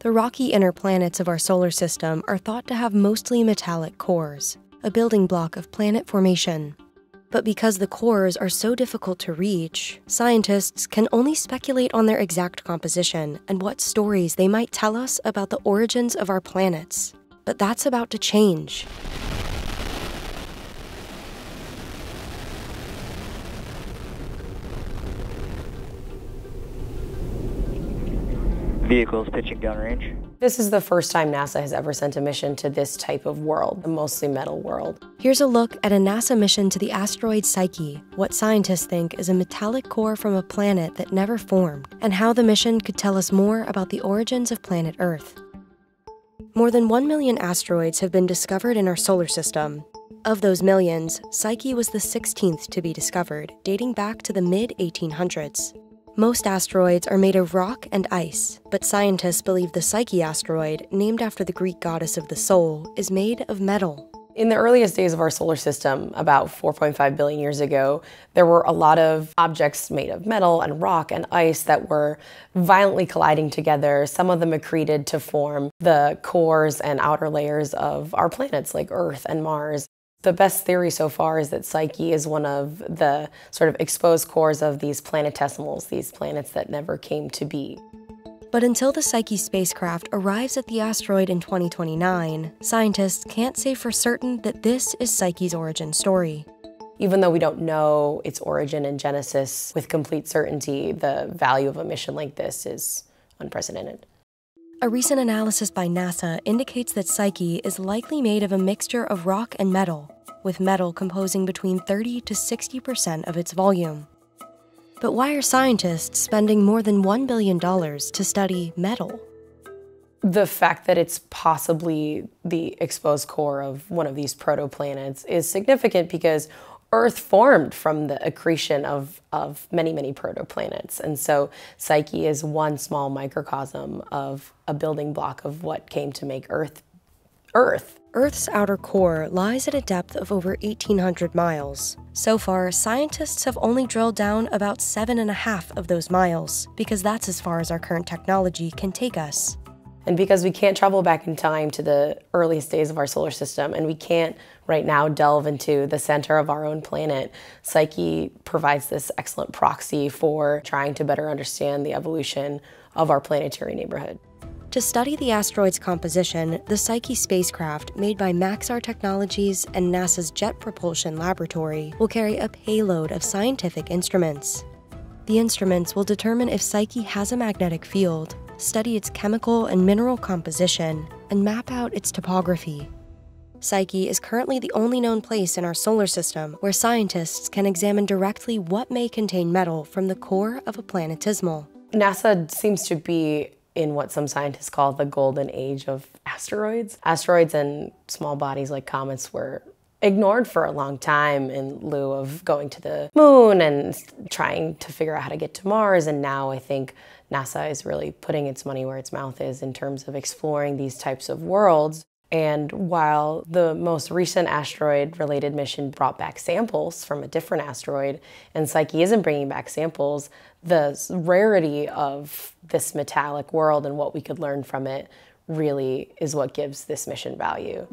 The rocky inner planets of our solar system are thought to have mostly metallic cores, a building block of planet formation. But because the cores are so difficult to reach, scientists can only speculate on their exact composition and what stories they might tell us about the origins of our planets. But that's about to change. Vehicles pitching downrange. This is the first time NASA has ever sent a mission to this type of world, a mostly metal world. Here's a look at a NASA mission to the asteroid Psyche, what scientists think is a metallic core from a planet that never formed, and how the mission could tell us more about the origins of planet Earth. More than 1 million asteroids have been discovered in our solar system. Of those millions, Psyche was the 16th to be discovered, dating back to the mid 1800s. Most asteroids are made of rock and ice, but scientists believe the Psyche asteroid, named after the Greek goddess of the soul, is made of metal. In the earliest days of our solar system, about 4.5 billion years ago, there were a lot of objects made of metal and rock and ice that were violently colliding together. Some of them accreted to form the cores and outer layers of our planets like Earth and Mars. The best theory so far is that Psyche is one of the sort of exposed cores of these planetesimals, these planets that never came to be. But until the Psyche spacecraft arrives at the asteroid in 2029, scientists can't say for certain that this is Psyche's origin story. Even though we don't know its origin and genesis with complete certainty, the value of a mission like this is unprecedented. A recent analysis by NASA indicates that Psyche is likely made of a mixture of rock and metal, with metal composing between 30 to 60% of its volume. But why are scientists spending more than $1 billion to study metal? The fact that it's possibly the exposed core of one of these protoplanets is significant because Earth formed from the accretion of, of many, many protoplanets. And so Psyche is one small microcosm of a building block of what came to make Earth Earth. Earth's outer core lies at a depth of over 1,800 miles. So far, scientists have only drilled down about seven and a half of those miles, because that's as far as our current technology can take us. And because we can't travel back in time to the earliest days of our solar system, and we can't right now delve into the center of our own planet, Psyche provides this excellent proxy for trying to better understand the evolution of our planetary neighborhood. To study the asteroid's composition, the Psyche spacecraft, made by Maxar Technologies and NASA's Jet Propulsion Laboratory, will carry a payload of scientific instruments. The instruments will determine if Psyche has a magnetic field, study its chemical and mineral composition, and map out its topography. Psyche is currently the only known place in our solar system where scientists can examine directly what may contain metal from the core of a planetesimal. NASA seems to be in what some scientists call the golden age of asteroids. Asteroids and small bodies like comets were ignored for a long time in lieu of going to the moon and trying to figure out how to get to Mars. And now I think NASA is really putting its money where its mouth is in terms of exploring these types of worlds. And while the most recent asteroid related mission brought back samples from a different asteroid, and Psyche isn't bringing back samples, the rarity of this metallic world and what we could learn from it really is what gives this mission value.